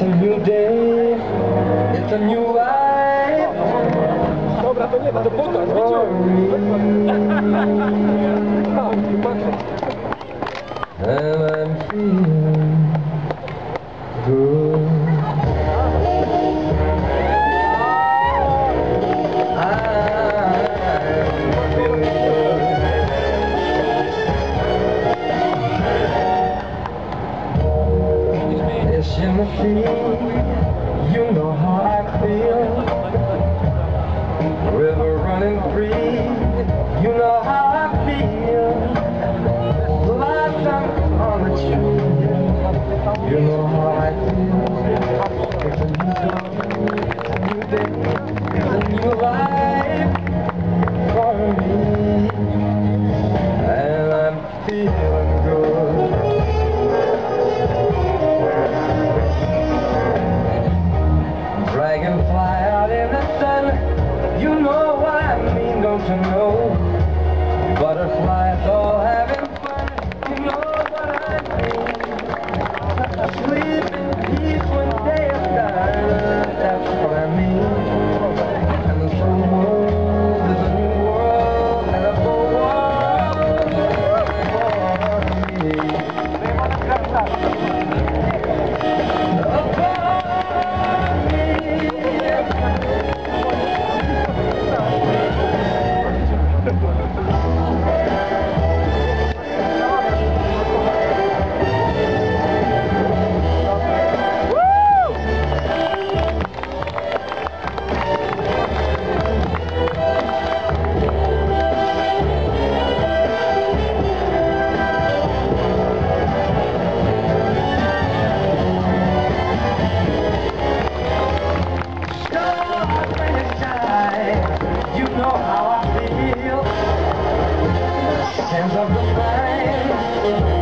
It's a new day, it's a new life. Dobra, to And I'm feeling good. Spanish in the field, you know how I feel. River running free. to know. Butterflies Hands I'm just.